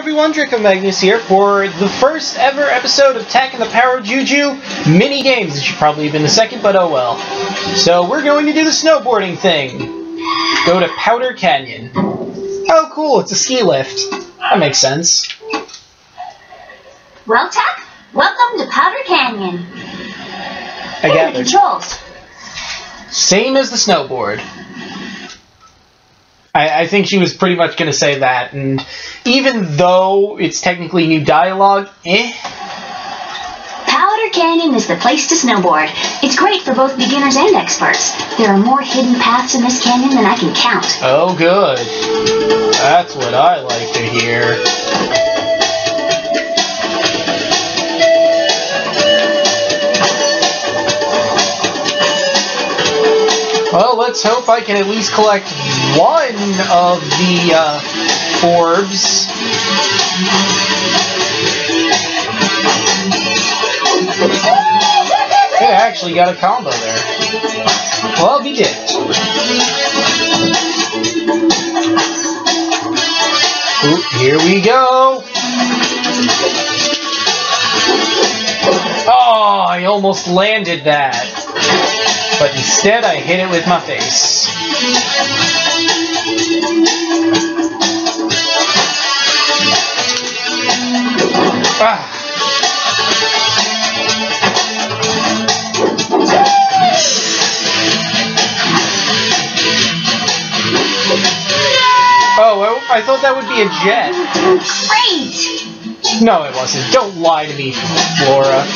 everyone, Draco Magnius here for the first ever episode of Tak and the Power of Juju mini games. It should probably have been the second, but oh well. So we're going to do the snowboarding thing. Go to Powder Canyon. Oh cool, it's a ski lift. That makes sense. Well, Tak, welcome to Powder Canyon. I Here are the controls. Same as the snowboard. I, I think she was pretty much going to say that, and even though it's technically new dialogue, eh. Powder Canyon is the place to snowboard. It's great for both beginners and experts. There are more hidden paths in this canyon than I can count. Oh, good. That's what I like to hear. Well, let's hope I can at least collect one of the uh. Hey, I actually got a combo there. Well, he did. Here we go. Oh, I almost landed that. But instead, I hit it with my face. Ah. Oh, I, I thought that would be a jet. Great! No, it wasn't. Don't lie to me, Flora.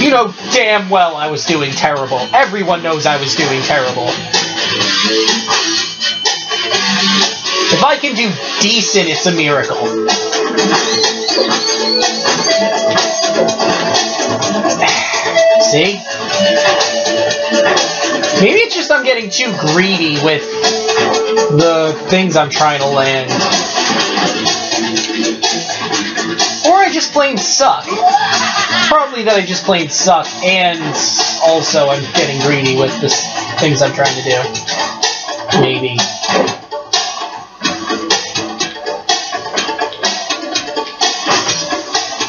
You know damn well I was doing terrible. Everyone knows I was doing terrible. If I can do decent, it's a miracle. See? Maybe it's just I'm getting too greedy with the things I'm trying to land. Or I just plain suck. Probably that I just plain suck, and also I'm getting greedy with the things I'm trying to do. Maybe.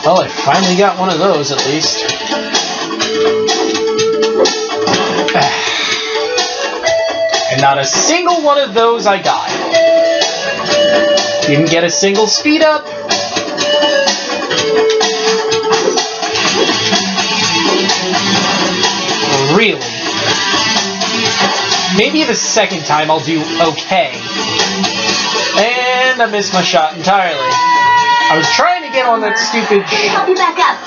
Well, I finally got one of those at least. And not a single one of those I got. Didn't get a single speed up. Really? Maybe the second time I'll do okay. And I missed my shot entirely. I was trying get on that stupid. Help you back up.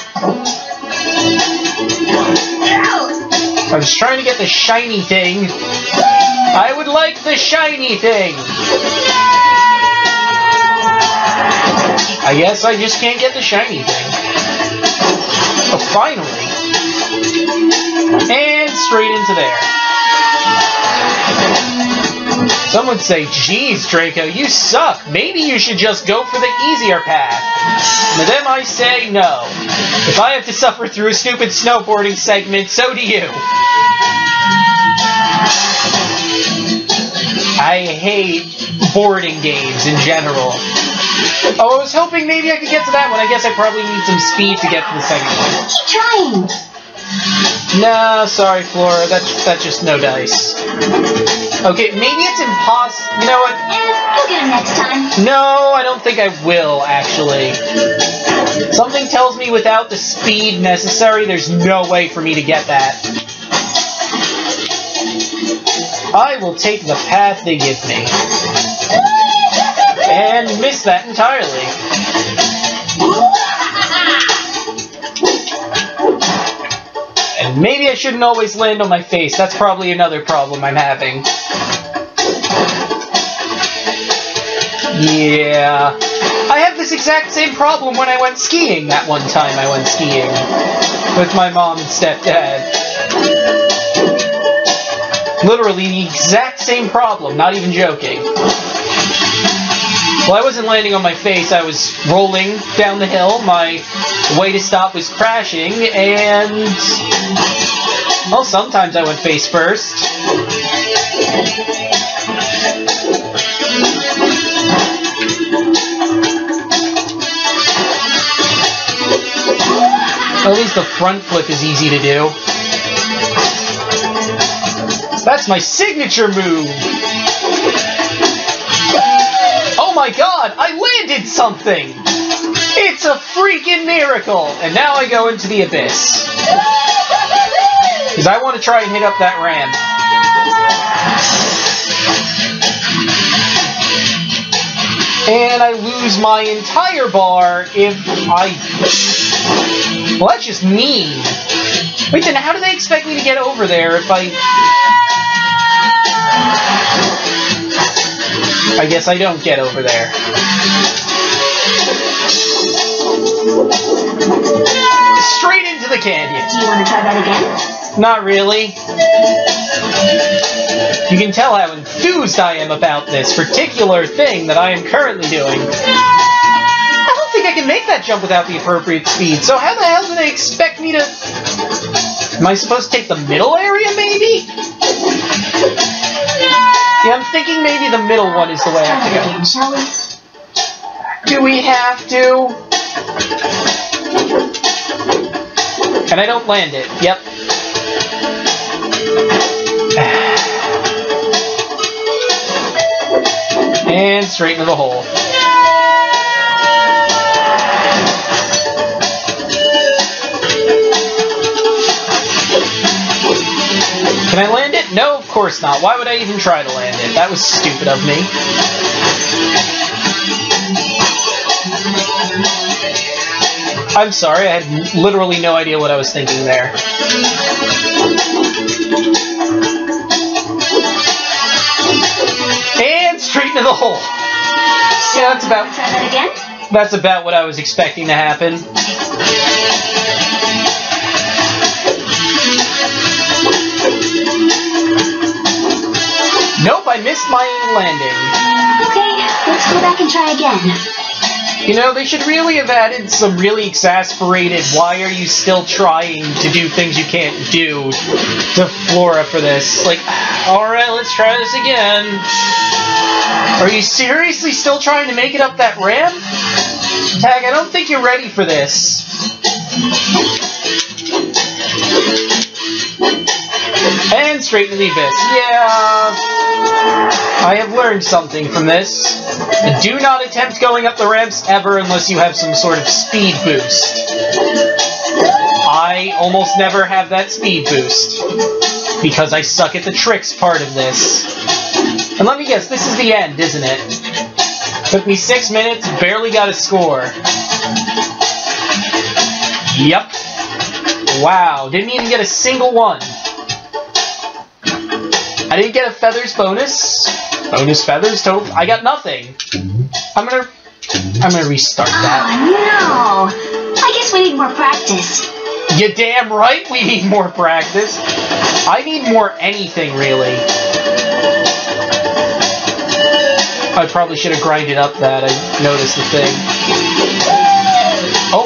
I was trying to get the shiny thing. I would like the shiny thing. I guess I just can't get the shiny thing. Oh, finally. And straight into there. Some would say, geez, Draco, you suck. Maybe you should just go for the easier path. To them I say no. If I have to suffer through a stupid snowboarding segment, so do you. I hate boarding games in general. Oh, I was hoping maybe I could get to that one. I guess I probably need some speed to get to the second one. Keep trying. No, sorry, Flora. That's that's just no dice. Okay, maybe it's impossible. You know what? You'll get him next time. No, I don't think I will, actually. Something tells me without the speed necessary, there's no way for me to get that. I will take the path they give me. And miss that entirely. Maybe I shouldn't always land on my face. That's probably another problem I'm having. Yeah. I have this exact same problem when I went skiing that one time I went skiing with my mom and stepdad. Literally the exact same problem, not even joking. Well, I wasn't landing on my face. I was rolling down the hill. My way to stop was crashing, and well, sometimes I went face first. At least the front flip is easy to do. That's my signature move! Oh my god, I landed something! It's a freaking miracle! And now I go into the abyss. Because I want to try and hit up that ramp. And I lose my entire bar if I... Well, that's just mean. Wait, then how do they expect me to get over there if I... I guess I don't get over there. Straight into the canyon. Do you want to try that again? Not really. You can tell how enthused I am about this particular thing that I am currently doing. I don't think I can make that jump without the appropriate speed, so how the hell do they expect me to... Am I supposed to take the middle area, maybe? Yeah, I'm thinking maybe the middle one is the way I have to go. shall we? Do we have to? And I don't land it. Yep. And straight into the hole. Course not. Why would I even try to land it? That was stupid of me. I'm sorry, I had literally no idea what I was thinking there. And straight into the hole. Yeah, that's about Try that again? that's about what I was expecting to happen. Nope, I missed my landing. Okay, let's go back and try again. You know, they should really have added some really exasperated, why are you still trying to do things you can't do to Flora for this. Like, alright, let's try this again. Are you seriously still trying to make it up that ramp? Tak, I don't think you're ready for this. And straight into the abyss. Yeah. I have learned something from this. Do not attempt going up the ramps ever unless you have some sort of speed boost. I almost never have that speed boost. Because I suck at the tricks part of this. And let me guess, this is the end, isn't it? Took me six minutes, barely got a score. Yep. Wow, didn't even get a single one. I didn't get a feathers bonus. Bonus feathers, to I got nothing. I'm gonna I'm gonna restart oh, that. Oh no! I guess we need more practice. You damn right we need more practice. I need more anything really. I probably should have grinded up that. I noticed the thing.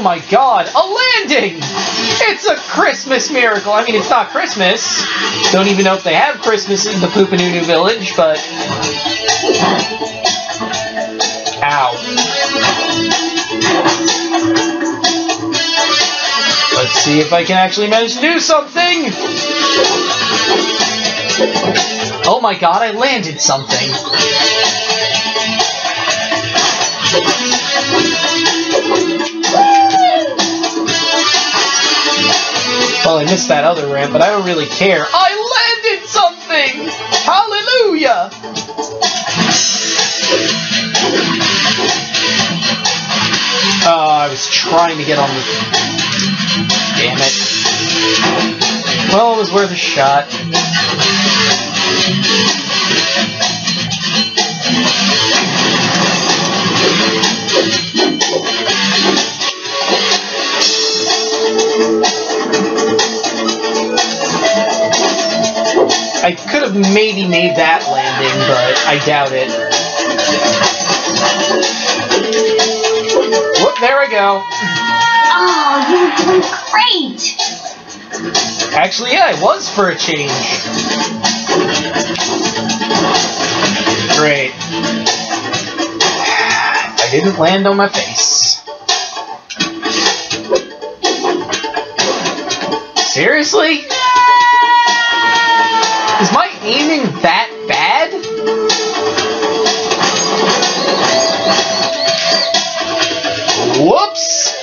Oh my god, a landing! It's a Christmas miracle. I mean, it's not Christmas. Don't even know if they have Christmas in the Pupununu village, but. Ow. Let's see if I can actually manage to do something! Oh my god, I landed something. I missed that other ramp, but I don't really care. I landed something! Hallelujah! Oh, I was trying to get on the... Damn it. Well, it was worth a shot. I could have maybe made that landing, but I doubt it. Whoop, there I go. Oh, you were doing great! Actually, yeah, it was for a change. Great. I didn't land on my face. Seriously? Aiming that bad? Whoops!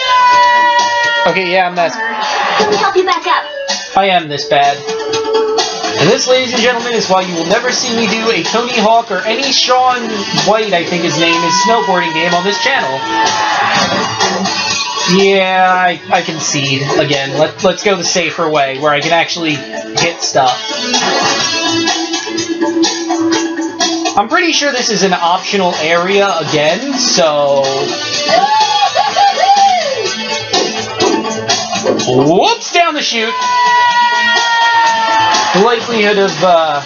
Okay, yeah, I'm this. Let me help you back up. I am this bad. And this, ladies and gentlemen, is why you will never see me do a Tony Hawk or any Shaun White, I think his name is, snowboarding game on this channel. Yeah, I, I concede. Again, let, let's go the safer way, where I can actually hit stuff. I'm pretty sure this is an optional area again, so... Whoops, down the chute! The likelihood of uh,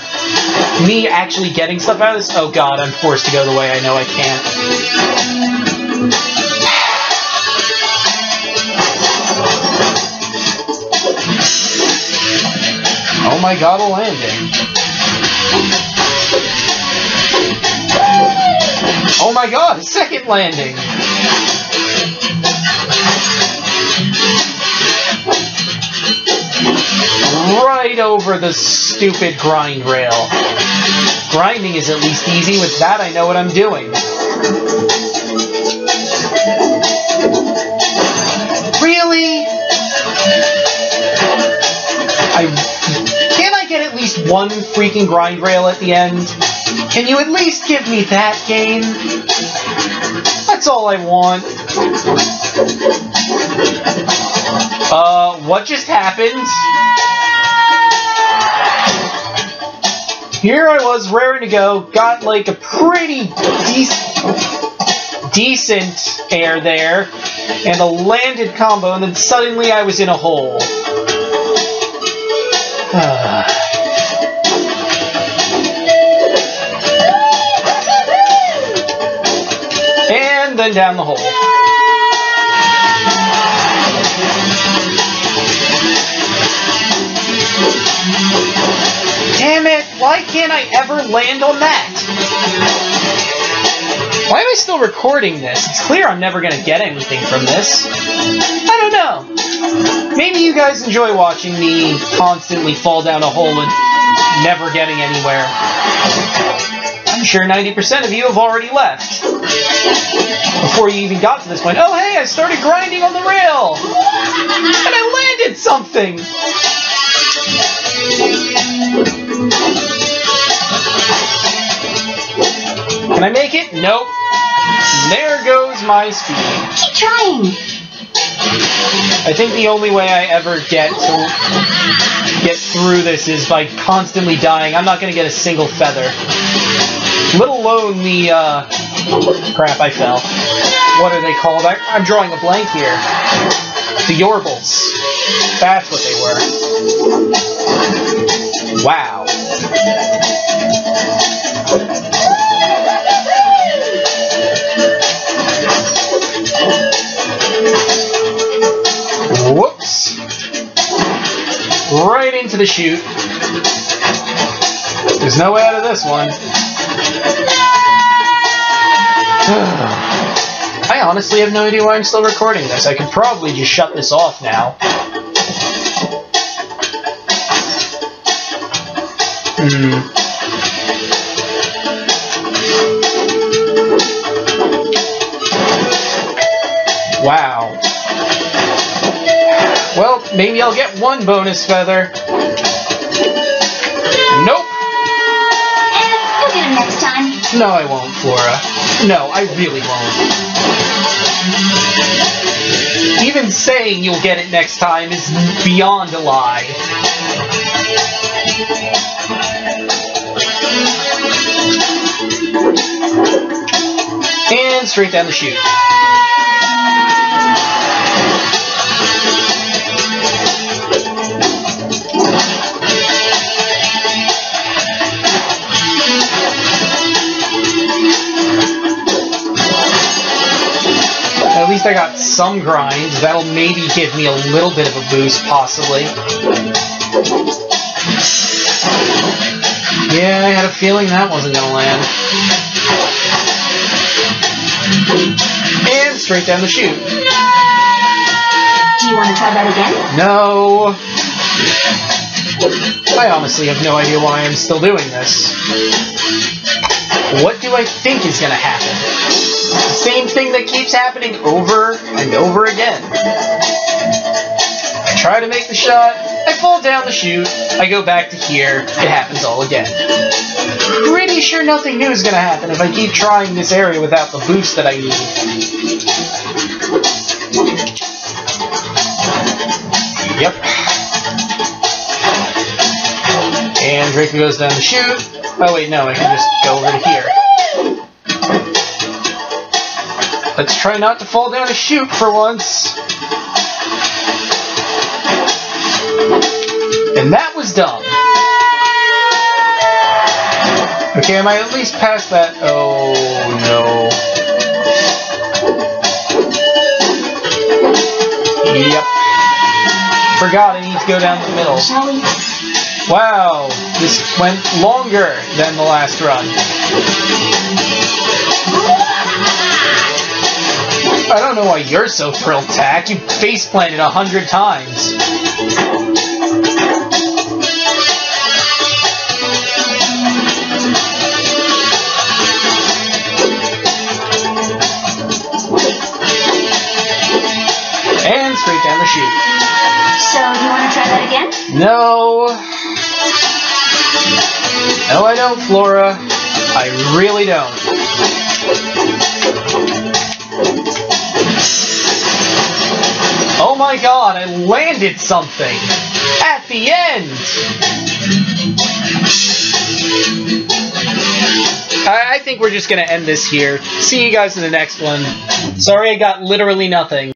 me actually getting stuff out of this... Oh god, I'm forced to go the way I know I can't. Oh my god, a landing. Oh my god, second landing! Right over the stupid grind rail. Grinding is at least easy, with that I know what I'm doing. Really? I can I get at least one freaking grind rail at the end? Can you at least give me that game? That's all I want. Uh, what just happened? Here I was, raring to go, got like a pretty decent, decent air there, and a landed combo, and then suddenly I was in a hole. then down the hole. Damn it! Why can't I ever land on that? Why am I still recording this? It's clear I'm never going to get anything from this. I don't know. Maybe you guys enjoy watching me constantly fall down a hole and never getting anywhere. I'm sure 90% of you have already left. Before you even got to this point. Oh, hey, I started grinding on the rail! And I landed something! Can I make it? Nope. There goes my speed. Keep trying. I think the only way I ever get to get through this is by constantly dying. I'm not going to get a single feather. Let alone the, uh... Crap, I fell. What are they called? I, I'm drawing a blank here. The Yorbels. That's what they were. Wow. Whoops. Right into the chute. There's no way out of this one. I honestly have no idea why I'm still recording this. I could probably just shut this off now. Hmm. Wow. Well, maybe I'll get one bonus feather. Nope. Eh, you'll get him next time. No, I won't, Flora. No, I really won't. Even saying you'll get it next time is beyond a lie. And straight down the chute. Least I got some grind. That'll maybe give me a little bit of a boost, possibly. Yeah, I had a feeling that wasn't gonna land. And straight down the chute. Do you want to try that again? No. I honestly have no idea why I'm still doing this. What do I think is going to happen? Same thing that keeps happening over and over again. I try to make the shot, I fall down the chute, I go back to here, it happens all again. Pretty sure nothing new is going to happen if I keep trying this area without the boost that I need. Yep. And Draco goes down the chute. Oh wait, no, I can just go over to here. Let's try not to fall down a chute for once. And that was dumb. Okay, am I at least past that? Oh no. Yep. Forgot I need to go down the middle. Wow, this went longer than the last run. I don't know why you're so thrilled, Tak. You face planted a hundred times. And straight down the chute. So, do you want to try that again? No. No, I don't, Flora. I really don't. Oh my god, I landed something! At the end! I, think we're just gonna end this here. See you guys in the next one. Sorry I got literally nothing.